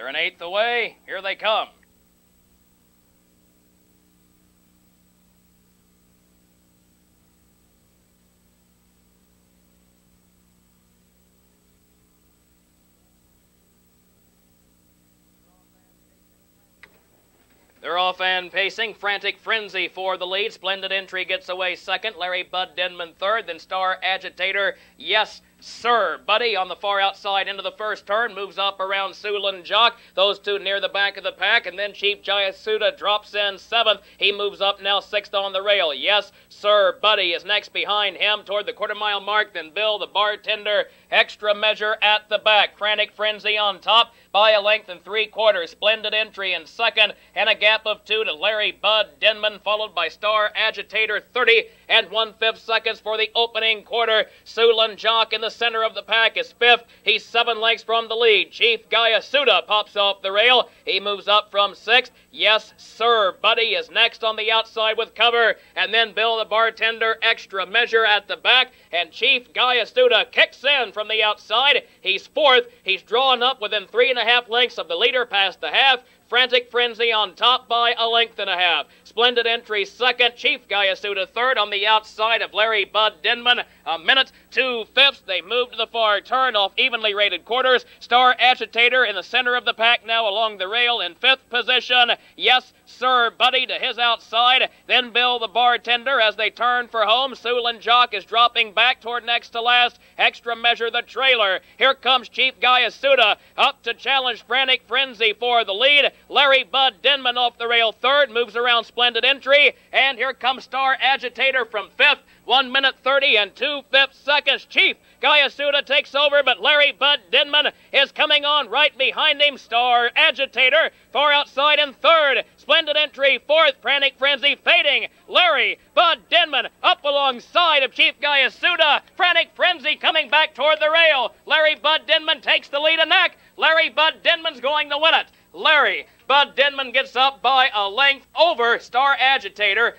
They're an eighth away. Here they come. They're off and pacing. Frantic Frenzy for the lead. Splendid Entry gets away second. Larry Bud Denman third. Then Star Agitator. Yes, Sir Buddy on the far outside into the first turn moves up around Sulin Jock. Those two near the back of the pack, and then Chief Jayasuda drops in seventh. He moves up now sixth on the rail. Yes, Sir Buddy is next behind him toward the quarter mile mark. Then Bill the bartender, extra measure at the back. Frantic Frenzy on top by a length and three quarters. Splendid entry in second, and a gap of two to Larry Bud Denman, followed by Star Agitator 30 and one fifth seconds for the opening quarter. Sulin Jock in the center of the pack is fifth. He's seven lengths from the lead. Chief Gaia Suda pops off the rail. He moves up from sixth. Yes, sir. Buddy is next on the outside with cover. And then Bill the bartender, extra measure at the back. And Chief Gaia Suda kicks in from the outside. He's fourth. He's drawn up within three and a half lengths of the leader past the half. Frantic Frenzy on top by a length and a half. Splendid entry second. Chief Gayasuda third on the outside of Larry Bud Denman. A minute, two fifths. They move to the far turn off evenly rated quarters. Star Agitator in the center of the pack now along the rail in fifth position. Yes, sir, Buddy to his outside. Then Bill the bartender as they turn for home. Sulin Jock is dropping back toward next to last. Extra measure the trailer. Here comes Chief Gayasuda up to challenge Frantic Frenzy for the lead. Larry Bud Denman off the rail third, moves around splendid entry, and here comes Star Agitator from fifth. One minute 30 and two fifths seconds. Chief Gayasuda takes over, but Larry Bud Denman is coming on right behind him. Star Agitator far outside in third. Splendid entry, fourth. Frantic Frenzy fading. Larry Bud Denman up alongside of Chief Gayasuda. Frantic Frenzy coming back toward the rail. Larry Bud Denman takes the lead a neck. Larry Bud Denman's going to win it. Larry Bud Denman gets up by a length over Star Agitator.